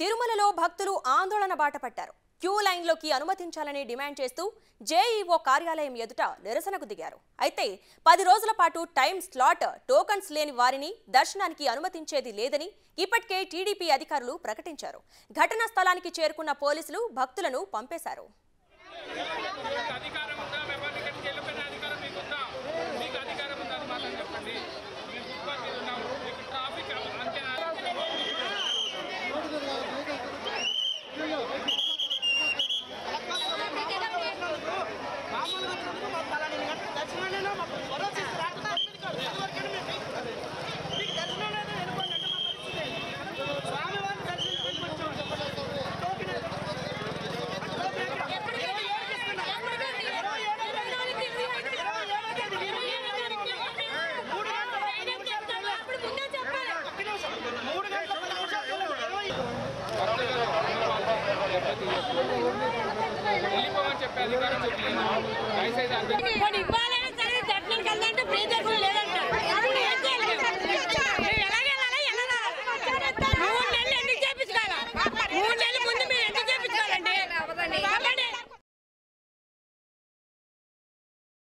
తిరుమలలో భక్తులు ఆందోళన బాట పట్టారు. క్యూ లైన్లోకి అనుమతించాలని డిమాండ్ చేస్తూ జేఈఓ కార్యాలయం ఎదుట నిరసనకు దిగారు. అయితే పది రోజుల పాటు టైం స్లాట్ టోకన్స్ లేని వారిని దర్శనానికి అనుమతించేది లేదని ఇప్పటికే టీడీపీ అధికారులు ప్రకటించారు. ఘటనా స్థలానికి చేరుకున్న పోలీసులు భక్తులను పంపేశారు. ఇవ్వాలని చదివి చట్టం కదంటే ప్రీతి